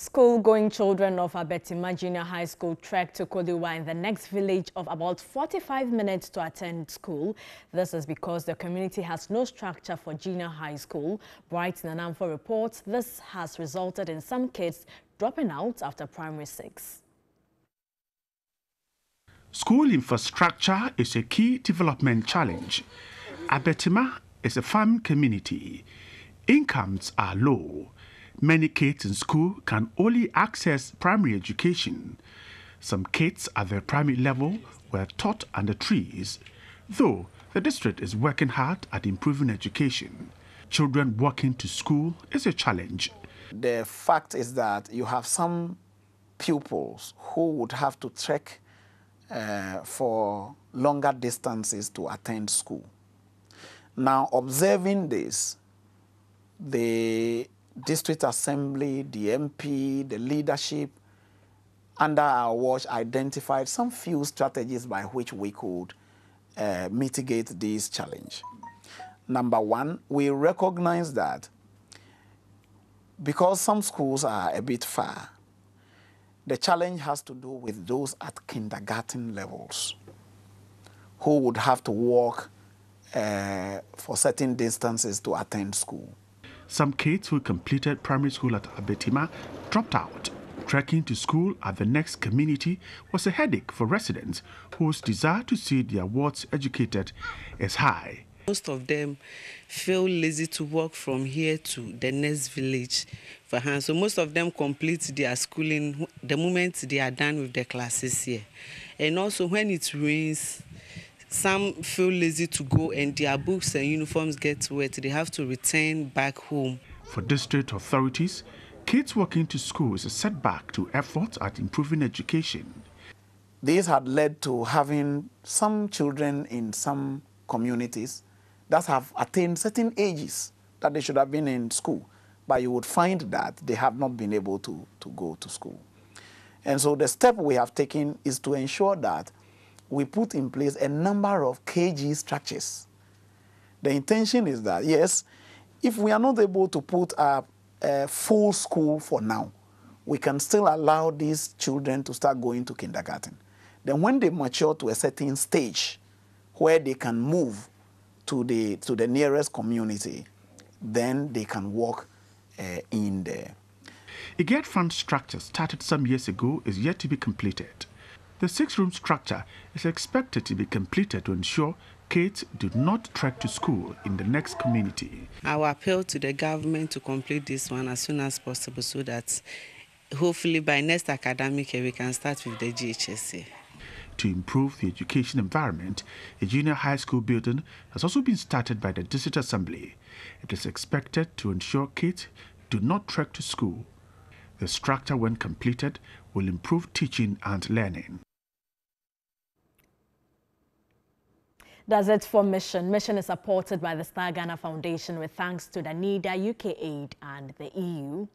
School-going children of Abetima Junior High School trek to Kodiwa in the next village of about 45 minutes to attend school. This is because the community has no structure for junior high school. Bright Nanamfo reports this has resulted in some kids dropping out after primary six. School infrastructure is a key development challenge. Abetima is a farm community. Incomes are low Many kids in school can only access primary education. Some kids at the primary level were taught under trees, though the district is working hard at improving education. Children walking to school is a challenge. The fact is that you have some pupils who would have to trek uh, for longer distances to attend school. Now, observing this, the district assembly, the MP, the leadership, under our watch identified some few strategies by which we could uh, mitigate this challenge. Number one, we recognize that because some schools are a bit far, the challenge has to do with those at kindergarten levels who would have to walk uh, for certain distances to attend school. Some kids who completed primary school at Abetima dropped out. Trekking to school at the next community was a headache for residents whose desire to see their wards educated is high. Most of them feel lazy to walk from here to the next village for. So most of them complete their schooling the moment they are done with their classes here. And also when it rains, some feel lazy to go and their books and uniforms get wet. They have to return back home. For district authorities, kids walking to school is a setback to efforts at improving education. This had led to having some children in some communities that have attained certain ages that they should have been in school, but you would find that they have not been able to, to go to school. And so the step we have taken is to ensure that we put in place a number of KG structures. The intention is that, yes, if we are not able to put a full school for now, we can still allow these children to start going to kindergarten. Then when they mature to a certain stage where they can move to the, to the nearest community, then they can walk uh, in there. A GETFund structure started some years ago is yet to be completed. The six-room structure is expected to be completed to ensure kids do not trek to school in the next community. Our appeal to the government to complete this one as soon as possible so that hopefully by next academic year we can start with the GHSA. To improve the education environment, a junior high school building has also been started by the District Assembly. It is expected to ensure kids do not trek to school. The structure, when completed, will improve teaching and learning. That's it for Mission. Mission is supported by the Star Ghana Foundation with thanks to DANIDA, UK Aid and the EU.